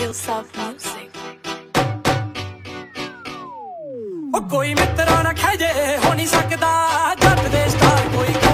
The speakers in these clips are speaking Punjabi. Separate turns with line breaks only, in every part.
yourself music.
Oh, koi mitra na khaye, sakda jab desh koi.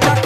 Daddy,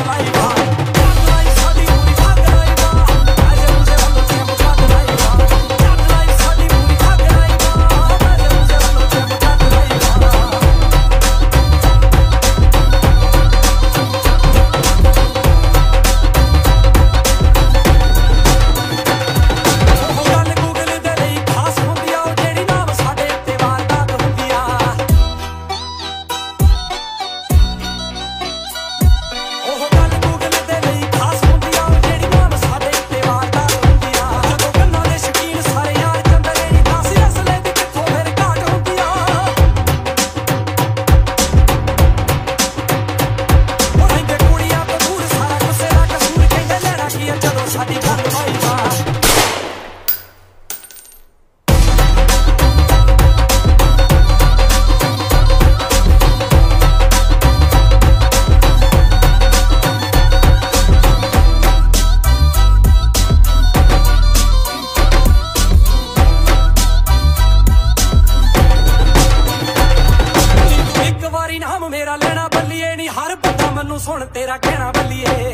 ਨਹੀਂ ਨਾਮ ਮੇਰਾ ਲੈਣਾ ਬੱਲੀਏ ਨਹੀਂ ਹਰ ਬੰਦਾ ਮੈਨੂੰ ਸੁਣ, ਤੇਰਾ ਕਹਿਣਾ ਬੱਲੀਏ।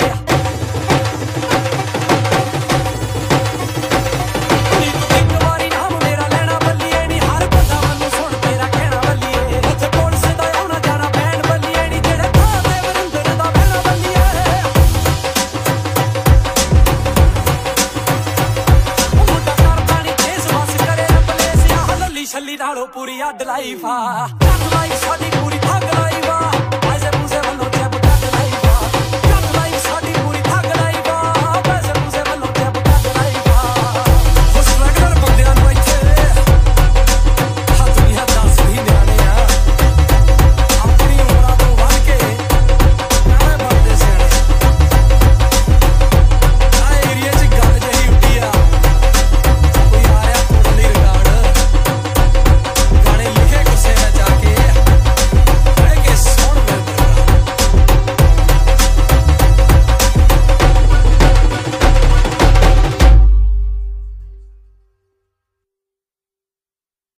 ਛੱਲੀ ਨਾਲੋਂ ਪੂਰੀ ਅੱਡ ਲਾਈਫ ਆ। ਲਾਈਫ ਸਾਡੀ ਪੂਰੀ ਥੱਕ